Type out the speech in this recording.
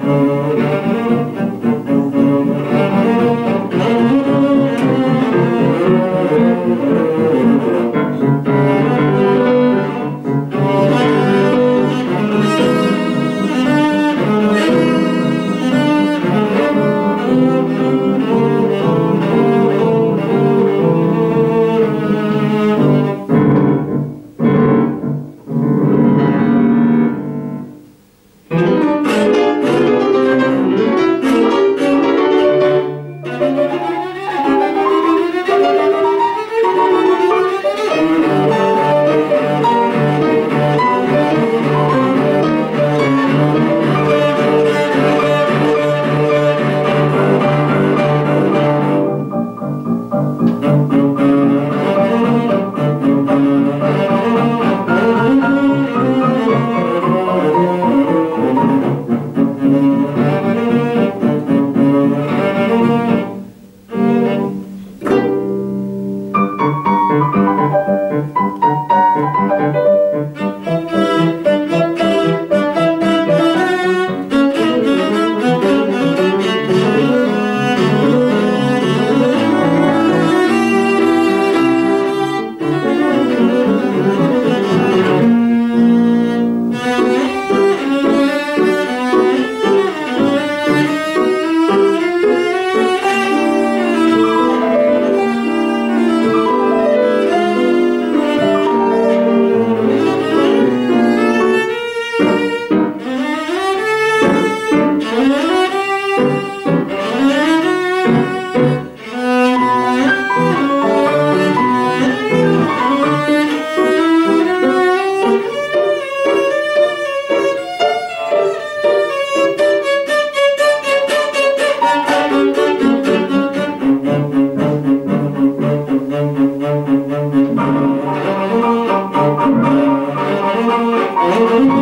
Música Thank you.